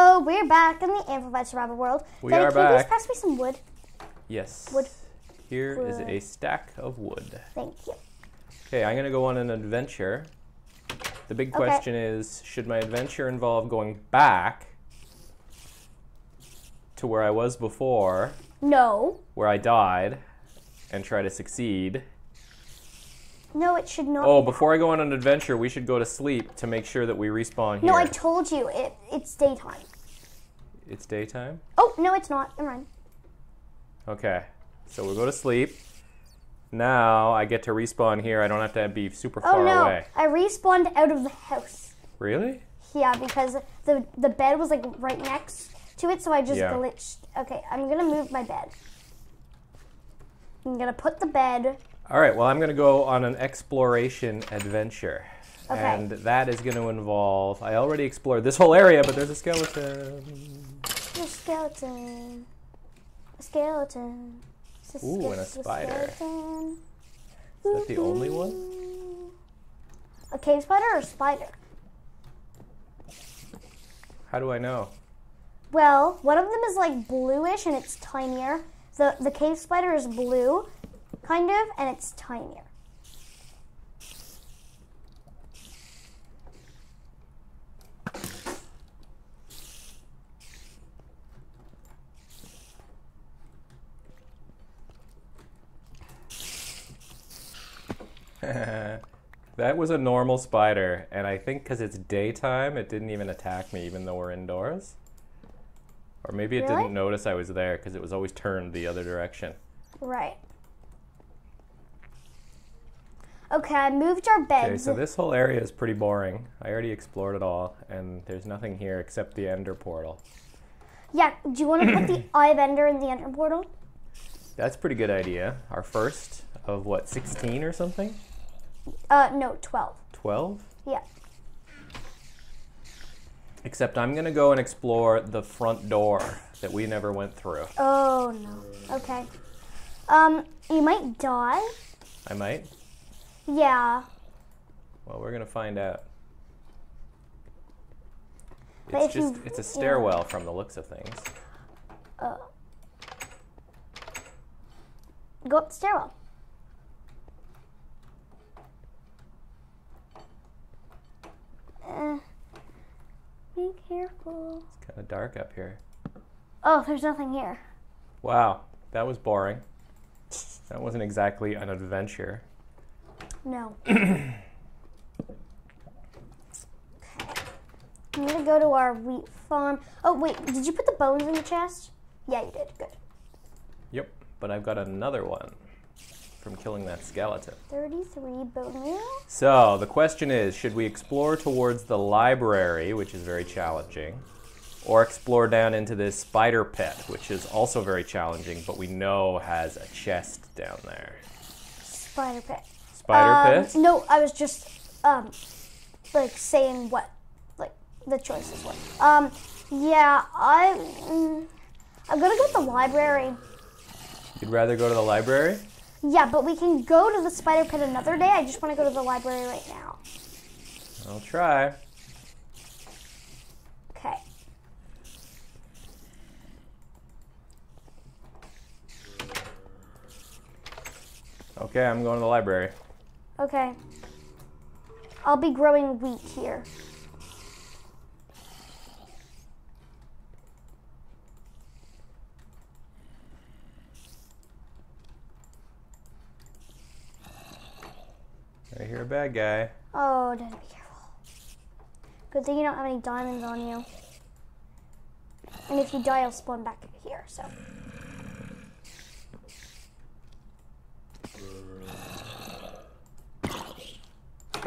Hello, we're back in the Amplified Survival World. We Daddy, are can you please pass me some wood? Yes. Wood. Here is Wood. a stack of wood. Thank you. Okay, I'm gonna go on an adventure. The big Okay. question is should my adventure involve going back to where I was before, No. where I died, and try to succeed? No, it should not. Oh, before I go on an adventure, we should go to sleep to make sure that we respawn here. No, I told you it, it's daytime. it's daytime? Oh, no, it's not. Never mind. Okay, so we'll go to sleep. Now I get to respawn here. I don't have to be super Oh far no, away. I respawned out of the house. Really? Yeah, because the the bed was like right next to it, so I just Yeah. glitched. Okay, I'm gonna move my bed. I'm gonna put the bed. All right, well, I'm going to go on an exploration adventure. Okay. And that is going to involve. I already explored this whole area, but there's a skeleton. A skeleton. A skeleton. It's Ooh, and a spider. skeleton. Is that the only one? A cave spider or a spider? How do I know? Well, one of them is like bluish and it's tinier. The the cave spider is blue, kind of, and it's tinier. that was a normal spider, and I think because it's daytime, it didn't even attack me, even though we're indoors. Or maybe it Really? didn't notice I was there because it was always turned the other direction. Right. Okay, I moved our beds. Okay, so this whole area is pretty boring. I already explored it all, and there's nothing here except the Ender portal. yeah, do you want to put the Eye of Ender in the Ender portal? That's a pretty good idea. Our first of what, 16 or something? Uh, no, twelve. 12? Yeah. Except I'm gonna go and explore the front door that we never went through. Oh no. Okay. Um, you might die. I might. Yeah. Well, we're gonna find out. But It's if just you- it's a stairwell from the looks of things. Uh, go up the stairwell. Uh, be careful. It's kind of dark up here. Oh, there's nothing here. Wow, that was boring. That wasn't exactly an adventure. No. okay. I'm gonna go to our wheat farm. Oh wait, did you put the bones in the chest? Yeah, you did. Good. Yep, but I've got another one from killing that skeleton. 33 bone meal. So the question is should we explore towards the library, which is very challenging, or explore down into this spider pit, which is also very challenging, but we know has a chest down there? Spider pit. Spider Um, pit? No, I was just um like saying what like the choices were. Um yeah, I mm, I'm gonna go to the library. You'd rather go to the library? Yeah, but we can go to the spider pit another day. I just want to go to the library right now. I'll try. Okay. Okay, I'm going to the library. Okay. I'll be growing wheat here. I hear a bad guy. Oh, Daddy, be careful. Good thing you don't have any diamonds on you. And if you die, I'll spawn back here, so.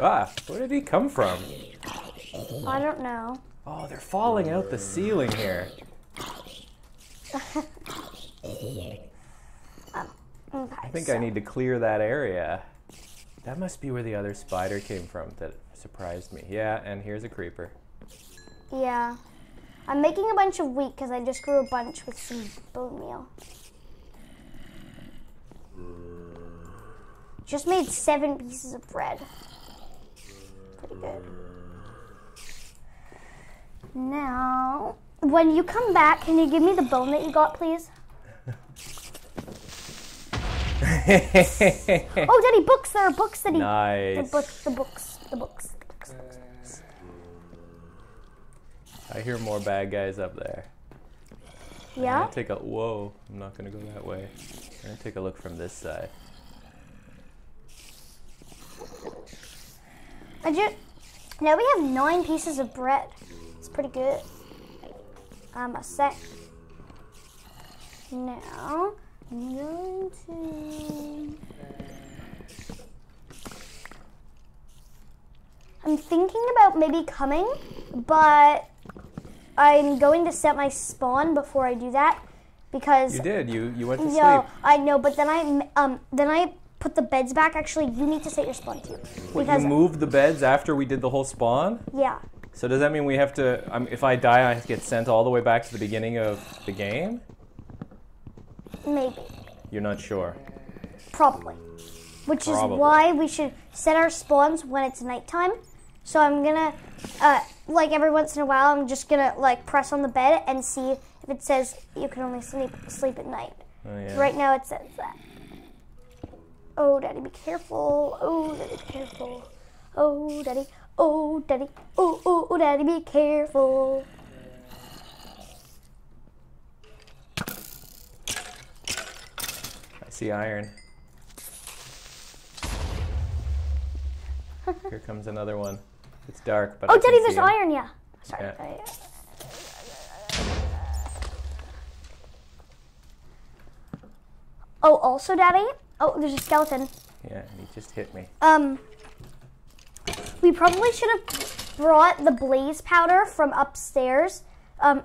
Ah, where did he come from? I don't know. Oh, they're falling out the ceiling here. Okay, I think I need to clear that area. That must be where the other spider came from that surprised me. Yeah, and here's a creeper. Yeah. I'm making a bunch of wheat because I just grew a bunch with some bone meal. Just made seven pieces of bread. Good. Now, when you come back, can you give me the bone that you got, please? Oh, Daddy, books. There are books that he. The nice. books. The books. The books. The books. I hear more bad guys up there. I'm Yeah. gonna take a whoa. I'm not gonna go that way. I'm gonna take a look from this side. I just. Now we have nine pieces of bread. It's pretty good. Um, a sec. Now I'm going to. I'm thinking about maybe coming, but I'm going to set my spawn before I do that because You did. You you went to Yo, sleep. I know, but then I um then I put the beds back. Actually, you need to set your spawn too, because you moved the beds after we did the whole spawn. yeah, So does that mean we have to? Um, if I die, I get sent all the way back to the beginning of the game? maybe, You're not sure. probably, which Probably. is why we should set our spawns when it's nighttime. So I'm gonna, uh, like every once in a while, I'm just gonna like press on the bed and see if it says you can only sleep sleep at night. Oh, yeah. Right now it says that. Oh, daddy, be careful. Oh, daddy, be careful. Oh, daddy. Oh, daddy. Oh, oh, oh, daddy, be careful. I see iron. Here comes another one. It's dark, but oh, I Oh, can daddy, there's iron, yeah. Sorry. Yeah. Oh, I- Oh, also, daddy. Oh, there's a skeleton. Yeah, he just hit me. Um, we probably should have brought the blaze powder from upstairs, um,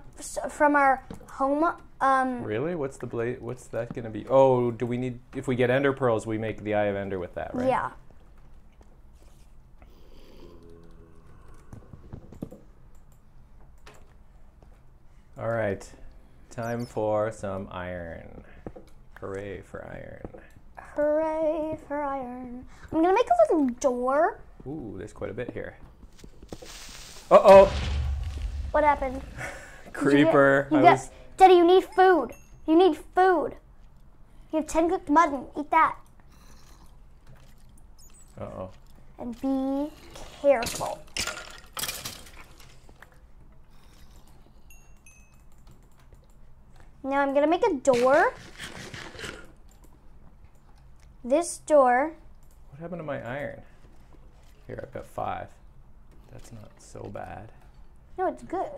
from our home. Um, Really? What's the blaze? What's that gonna be? Oh, do we need? If we get ender pearls, we make the eye of ender with that, right? yeah. All right. Time for some iron. Hooray for iron. Hooray for iron. I'm gonna make a little door. Ooh, there's quite a bit here. Uh oh, What happened? creeper. You get, was. Daddy, you need food. You need food. You have 10 cooked mutton. Eat that. Uh oh. And be careful. Now I'm gonna make a door. This door. What happened to my iron? Here, I've got five. That's not so bad. No, it's good.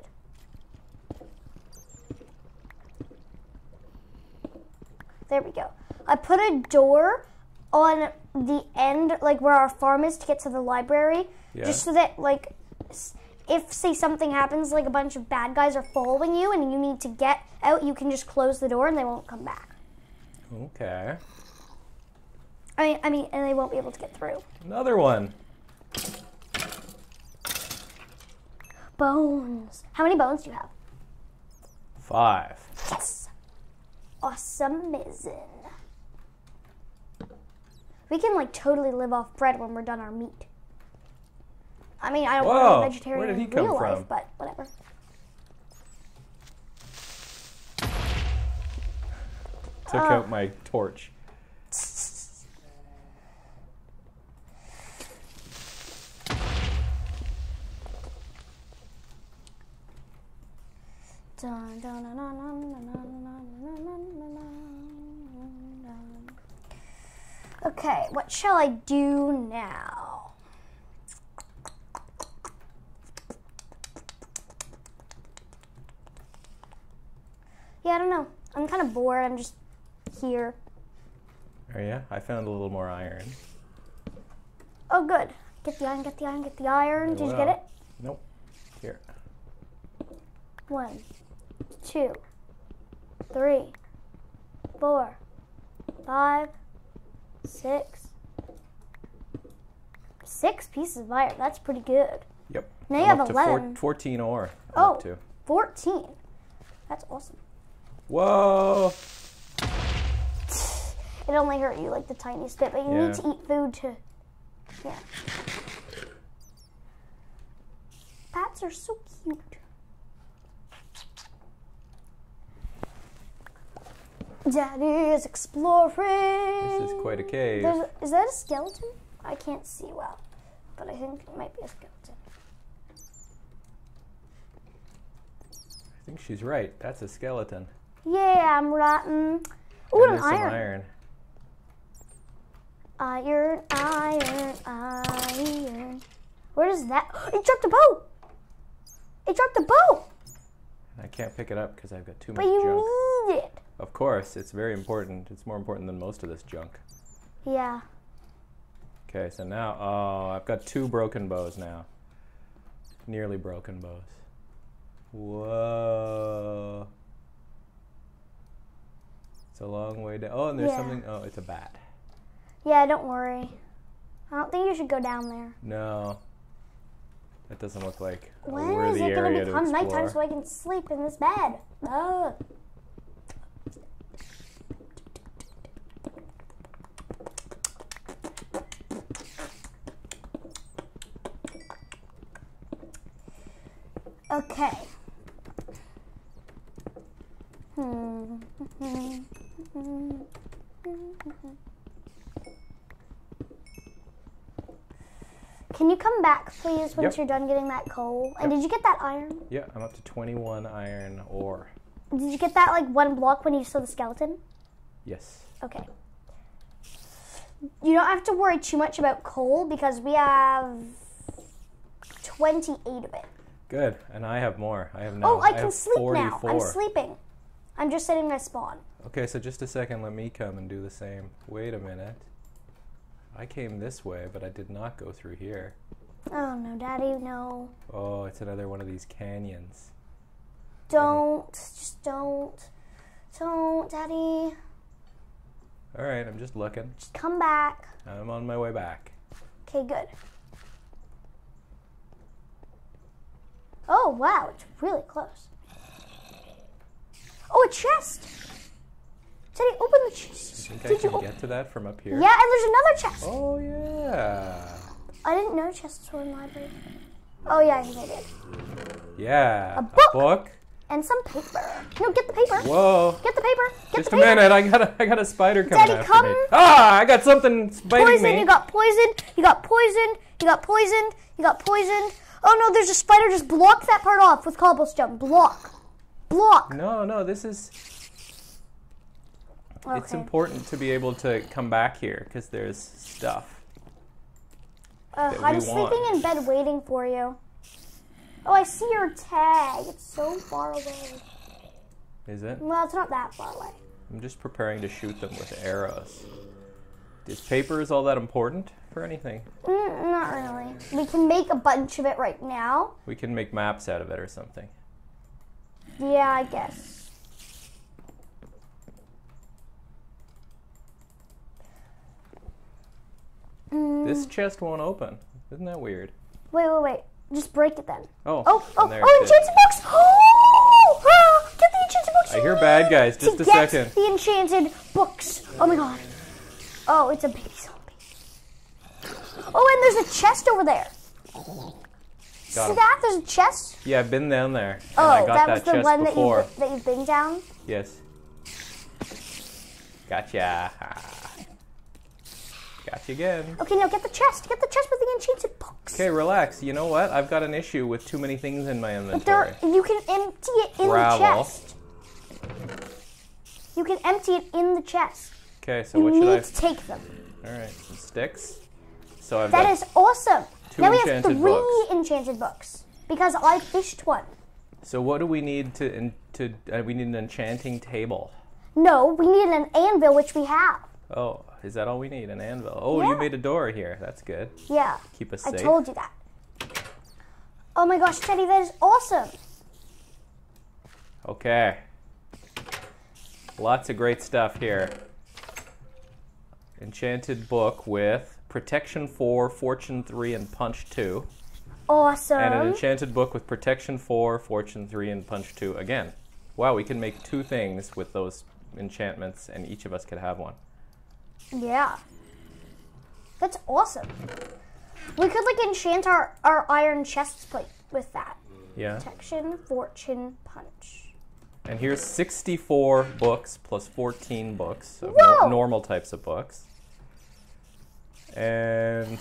There we go. I put a door on the end, like where our farm is, to get to the library, Yeah. just so that, like, if say something happens, like a bunch of bad guys are following you, and you need to get out, you can just close the door and they won't come back. Okay. I mean, I mean, and they won't be able to get through. Another one. Bones. How many bones do you have? Five. Yes. Awesome, We can like totally live off bread when we're done our meat. I mean, I don't want to be a vegetarian where did he in come real from? life, but whatever. Took Ah. out my torch. Okay, what shall I do now? Yeah, I don't know. I'm kind of bored. I'm just here. Oh yeah, I found a little more iron. Oh, good. Get the iron, get the iron, get the iron. Did you get it? Nope. Here. One, two, three, four, five, six. Six pieces of iron. That's pretty good. Yep. Now you I'm have up to four- 11. 14 ore. I'm Oh. to. 14. That's awesome. Whoa. It only hurt you like the tiniest bit, but you Yeah. need to eat food to. Yeah. Bats are so cute. Daddy is exploring. This is quite a cave. There's, is that a skeleton? I can't see well, but I think it might be a skeleton. I think she's right. That's a skeleton. Yeah, I'm rotten. Ooh, And an iron. iron. Iron, iron, iron. Where is that? It dropped a boat. It dropped a boat, I can't pick it up because I've got too much. but you junk. need it. Of course, it's very important. It's more important than most of this junk. Yeah. Okay, so now, oh, I've got two broken bows now. Nearly broken bows. Whoa. It's a long way down. Oh, and there's Yeah. something. Oh, it's a bat. Yeah, don't worry. I don't think you should go down there. No. That doesn't look like a When worthy is it gonna become nighttime so I can sleep in this bed? Ugh. Okay. Hmm. Can you come back, please, once Yep. you're done getting that coal? And did you get that iron? Yeah, I'm up to 21 iron ore. Did you get that like one block when you saw the skeleton? Yes. Okay. You don't have to worry too much about coal because we have 28 of it. Good. And I have more. I have oh, now. Oh, I can sleep 44. now. I'm sleeping. I'm just sitting my spawn. Okay, so just a second, let me come and do the same. Wait a minute. I came this way, but I did not go through here. Oh no, Daddy, no. Oh, it's another one of these canyons. Don't. Just don't. Don't, Daddy. All right, I'm just looking. Just come back. I'm on my way back. Okay, good. Oh, wow, it's really close. Oh, a chest! Daddy, open the chest. Think Did you can op- get to that from up here? Yeah, and there's another chest. Oh yeah. I didn't know chests were in library. Oh yeah, I think I did. Yeah. A book. And some paper. No, get the paper. Whoa. Get the paper. Get Just the a minute. I got a, I got a spider coming Daddy, after come. me. Ah! I got something biting Poison. me. You got poisoned. You got poisoned. You got poisoned. You got poisoned. Oh no, there's a spider. Just block that part off with cobblestone. Block. Block. No, no. This is. It's important to be able to come back here because there's stuff. Uh, that I'm want. sleeping in bed waiting for you. Oh, I see your tag. It's so far away. Is it? Well, it's not that far away. I'm just preparing to shoot them with arrows. Paper is all that important for anything? Mm, not really. We can make a bunch of it right now. We can make maps out of it or something. Yeah, I guess. Mm, This chest won't open. Isn't that weird? wait, wait, wait. Just break it then. Oh, Oh, oh, oh, enchanted books! Oh, ah, get the enchanted books! I hear bad guys. Just a get second. the enchanted books. Oh my god. Oh, it's a zombie. Oh, there's a chest over there. Got that? There's a chest. Yeah, I've been down there. Oh, I got that that, was the one before. that you that you've been down. Yes. Gotcha. Gotcha again. Okay, now get the chest. Get the chest with the enchanted books. Okay, relax. You know what? I've got an issue with too many things in my But there, you can empty it in Gravel. the chest. You can empty it in the chest. Okay, so You what should need I? to take them. All right, some sticks. So I've That is awesome. Now we have three books. enchanted books because I fished one. So what do we need to? In, to uh, we need an enchanting table. No, we need an anvil, which we have. Oh, is that all we need? An anvil. Oh, you made a door here. That's good. Yeah, Keep us safe. I told you that. Oh my gosh, Teddy, that is awesome. Okay. Lots of great stuff here. Enchanted book with protection 4, fortune 3, and punch 2. Awesome. And an enchanted book with protection 4, fortune 3, and punch 2 again. Wow, we can make two things with those enchantments, and each of us could have one. Yeah. That's awesome. We could like enchant our, our iron chest plate with that. Yeah? Protection, fortune, punch. And here's 64 books plus 14 books of no- normal types of books. And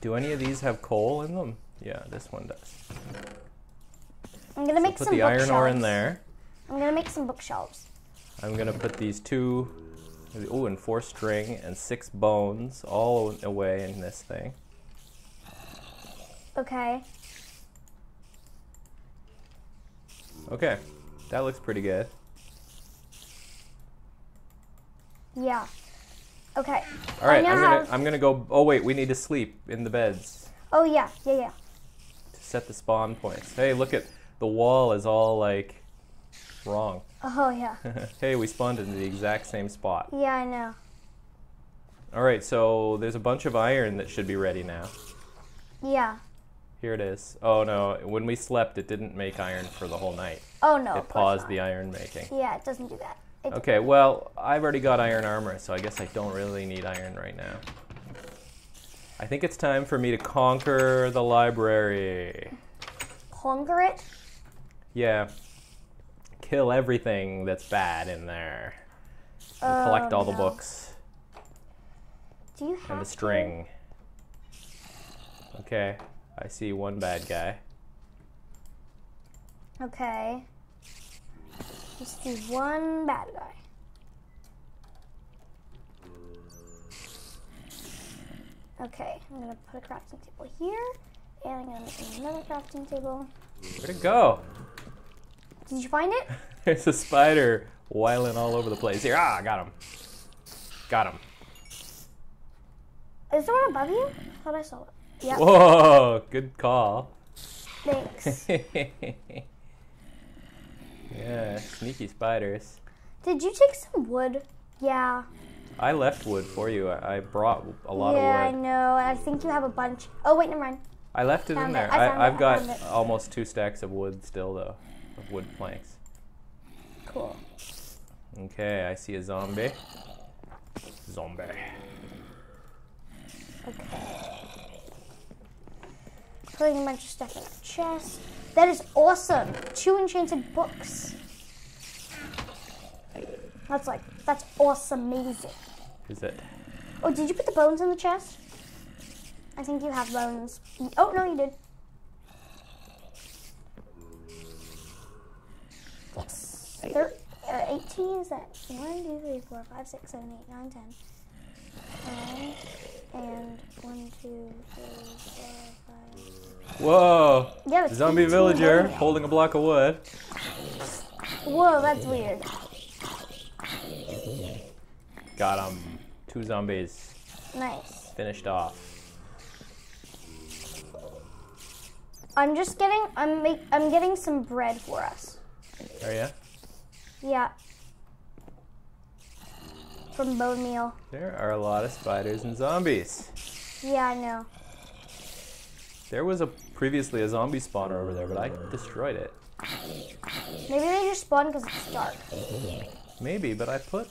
do any of these have coal in them? Yeah, this one does. I'm gonna make Put some the iron ore in there. I'm gonna make some bookshelves. I'm gonna put these two, oh, and four string and six bones all away in this thing. Okay. Okay, that looks pretty good. Yeah. Okay. All right, I'm gonna I'm gonna go. Oh wait, we need to sleep in the beds Oh yeah, yeah, yeah. to set the spawn points. Hey, look at the wall is all like wrong. Oh yeah. hey, we spawned in the exact same spot. Yeah, I know. All right, so there's a bunch of iron that should be ready now. Yeah. Here it is. Oh no, when we slept, it didn't make iron for the whole night. Oh no. It course paused not. the iron making. Yeah, it doesn't do that. Okay, well, I've already got iron armor, so I guess I don't really need iron right now. I think it's time for me to conquer the library. Conquer it. Yeah. Kill everything that's bad in there. And oh, collect Oh, all the no. books Do you have and the to- string. Okay, I see one bad guy. Okay. Just do one bad guy. Okay, I'm gonna put a crafting table here, and I'm gonna make another crafting table. Where'd it go? Did you find it? There's a spider whiling all over the place. Here, ah, I got him. Got him. Is there one above you? I thought I saw it. Yeah. Whoa, good call. Thanks. yeah, sneaky spiders. Did you take some wood? Yeah. I left wood for you. I I brought a lot yeah, of wood. Yeah, I know. I think you have a bunch. Oh wait, never mind. I left it in Found it. there. I I, it. I've I got found it. almost two stacks of wood still, though, of wood planks. Cool. Okay, I see a zombie. Zombie. Okay. Putting a bunch of stuff in the chest. That is awesome. Two enchanted books. That's like that's awesome, amazing. Is it? Oh, did you put the bones in the chest? I think you have bones. Oh no, you did. Yes. Thir- uh, 18 is that 1, 2, 3, 4, 5, 6, 7, 8, 9, 10. Um, and 1, 2, 3, 4, 5. Whoa! Yeah, Zombie villager holding a block of wood. Whoa, that's weird. Got him. Two zombies Nice. finished off. I'm just getting I'm make I'm getting some bread for us. Are ya? Yeah. From bone meal. There are a lot of spiders and zombies. Yeah, I know. There was a previously a zombie spawner over there, but I destroyed it. Maybe they just spawn because it's dark. Maybe, but I put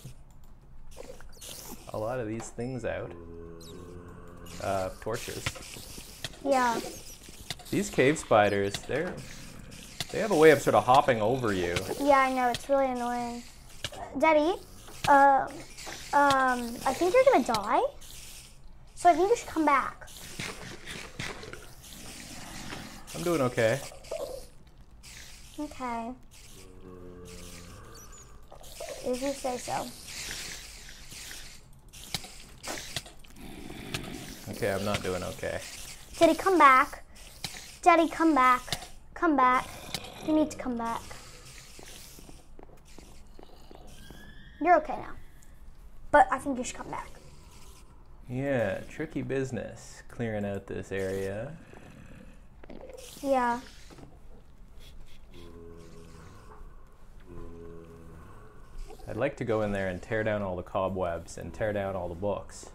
a lot of these things out. Uh, torches. Yeah. These cave spiders, they're they have a way of sort of hopping over you. Yeah, I know. It's really annoying. Daddy, um, um, I think you're gonna die. So I think you should come back. I'm doing okay. Okay. If you say so. Okay, I'm not doing okay. Daddy, come back. Daddy, come back. Come back. You need to come back. You're okay now. But I think you should come back. Yeah, tricky business clearing out this area. Yeah. I'd like to go in there and tear down all the cobwebs and tear down all the books.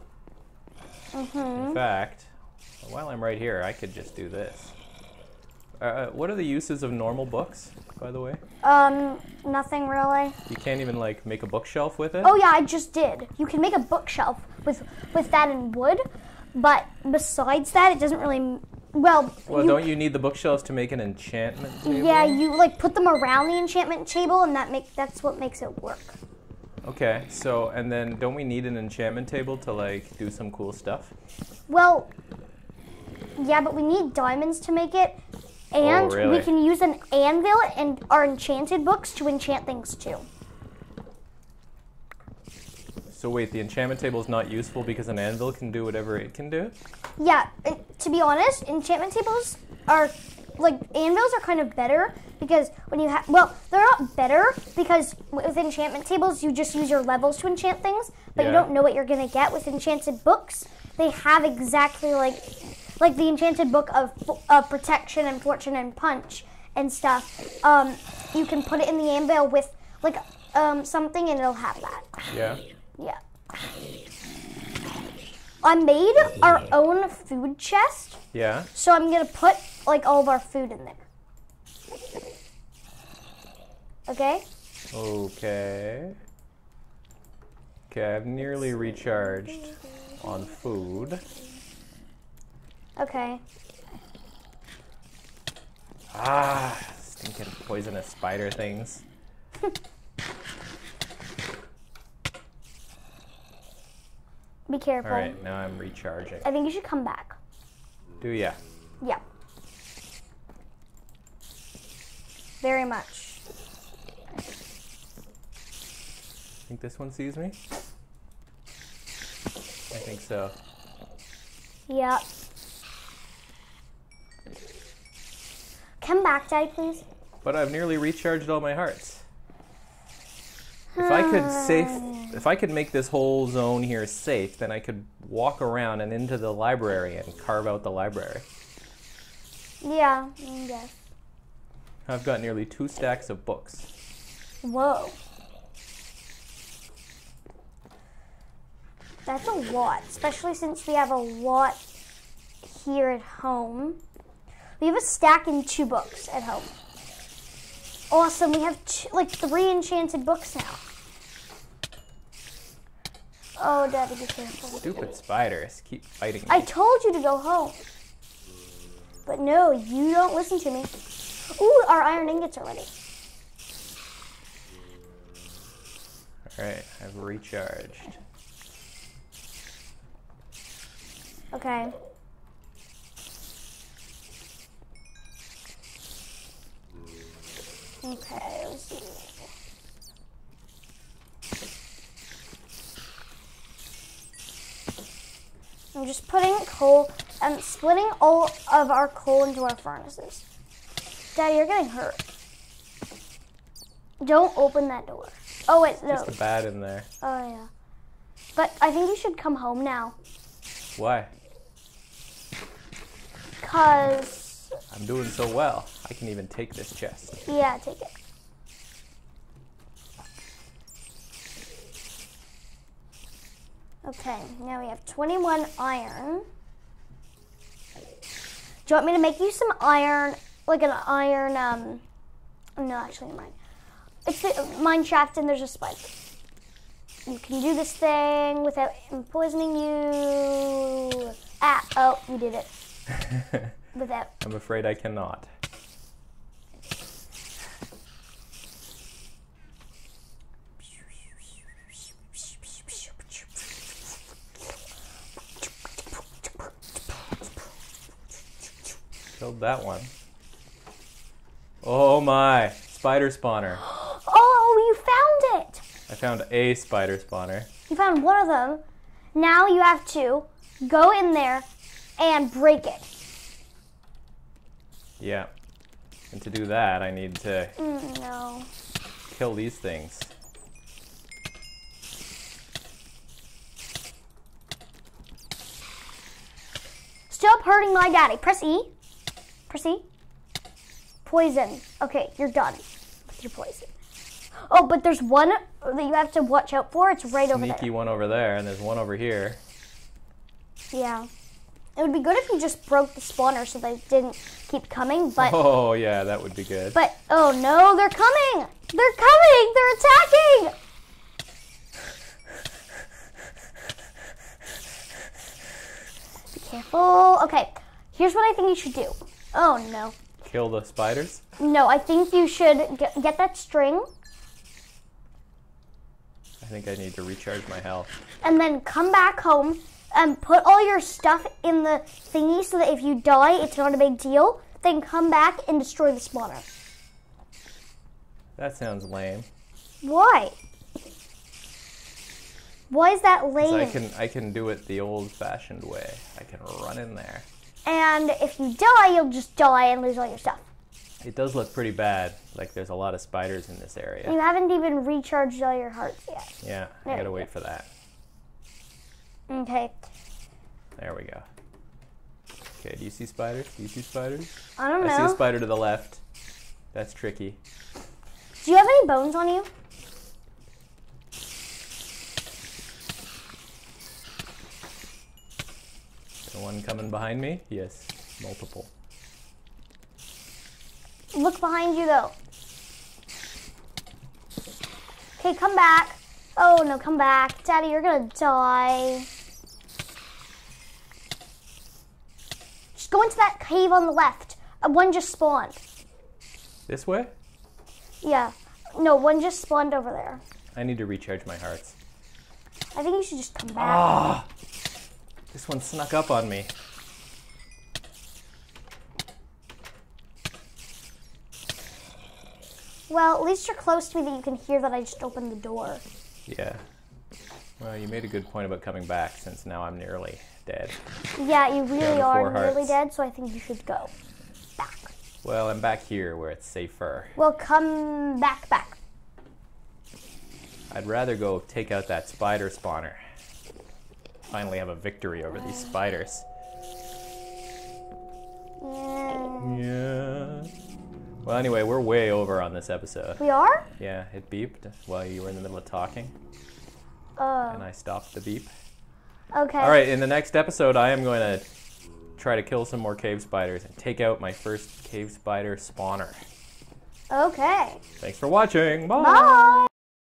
Mm-hmm. In fact, while I'm right here, I could just do this. Uh, what are the uses of normal books, by the way? Um, nothing really. You can't even like make a bookshelf with it. Oh yeah, I just did. You can make a bookshelf with with that in wood, but besides that, it doesn't really Well, Well, you, don't you need the bookshelves to make an enchantment table? yeah, you like put them around the enchantment table, and that make that's what makes it work. Okay, so and then don't we need an enchantment table to like do some cool stuff? Well, yeah, but we need diamonds to make it, Oh, and we Oh, really? can use an anvil and our enchanted books to enchant things too. So wait, the enchantment table is not useful because an anvil can do whatever it can do? Yeah, uh, to be honest, enchantment tables are like anvils are kind of better because when you have well, they're not better because with enchantment tables you just use your levels to enchant things, but you don't know what you're gonna get with enchanted books. They have exactly like like the enchanted book of of protection and fortune and punch and stuff. Um, you can put it in the anvil with like um, something and it'll have that. Yeah. Yeah. I made our own food chest, Yeah. so I'm gonna put like all of our food in there. Okay? Okay. Okay, I've nearly recharged on food. Okay. Ah, stinking poisonous spider things. Be careful. All right, now I'm recharging. I think you should come back. Do ya? Yeah. Very much. I Think this one sees me? I think so. Yeah. Come back, Daddy, please. But I've nearly recharged all my hearts. If I could safe, if I could make this whole zone here safe, then I could walk around and into the library and carve out the library. Yeah, mm, I guess. I've got nearly two stacks of books. Whoa. That's a lot, especially since we have a lot here at home. We have a stack and two books at home. Awesome, we have two, like three enchanted books now. Oh, Daddy, be careful. Stupid spiders keep fighting me. I told you to go home. But no, you don't listen to me. Ooh, our iron ingots are ready. All right, I've recharged. Okay. Okay, let's see. I'm just putting coal, I'm splitting all of our coal into our furnaces. Daddy, you're getting hurt. Don't open that door. Oh wait, no. Just a bat in there. Oh yeah. But I think you should come home now. Why? Cause I'm doing so well. I can even take this chest. yeah, take it. Okay, now we have 21 iron. Do you want me to make you some iron, like an iron, um, no, actually, mine. It's a mine shaft and there's a spike. You can do this thing without him poisoning you. Ah, oh, you did it. Without. I'm afraid I cannot. Killed that one. Oh my! Spider spawner. Oh, you found it! I found a spider spawner. You found one of them. Now you have to go in there and break it. Yeah. And to do that, I need to Mm, no. kill these things. Stop hurting my daddy. Press E. Press E. Poison. Okay, you're done with your poison. Oh, but there's one that you have to watch out for. It's right over there. Sneaky one over there, and there's one over here. Yeah. It would be good if you just broke the spawner so they didn't keep coming, but Oh yeah, that would be good. but oh no, they're coming! They're coming! They're attacking! Be careful. Okay. Here's what I think you should do. Oh no. Kill the spiders? No, I think you should get, get that string I think I need to recharge my health. and then come back home and put all your stuff in the thingy so that if you die, it's not a big deal. Then come back and destroy the spawner. That sounds lame. Why? Why is that lame? I can I can do it the old-fashioned way. I can run in there. And if you die, you'll just die and lose all your stuff. It does look pretty bad. Like there's a lot of spiders in this area. You haven't even recharged all your hearts yet. Yeah, I gotta wait for that. Okay. There we go. Okay, do you see spiders? Do you see spiders? I don't know. I see a spider to the left. That's tricky. Do you have any bones on you? The one coming behind me? Yes, multiple. Look behind you though. Okay, come back. Oh no, come back. Daddy, you're gonna die. Just go into that cave on the left. Uh, one just spawned. This way? Yeah. No, one just spawned over there. I need to recharge my hearts. I think you should just come back. Ah! This one snuck up on me. Well, at least you're close to me that you can hear that I just opened the door. Yeah. Well, you made a good point about coming back since now I'm nearly dead. Yeah, you really are four nearly dead, so I think you should go back. Well, I'm back here where it's safer. Well, come back, back. I'd rather go take out that spider spawner. Finally have a victory over these spiders. Yeah. Yeah. Well, anyway, we're way over on this episode. We are? Yeah, it beeped while you were in the middle of talking, Uh, and I stopped the beep. Okay. All right, in the next episode, I am going to try to kill some more cave spiders and take out my first cave spider spawner. Okay. Thanks for watching. Bye. Bye.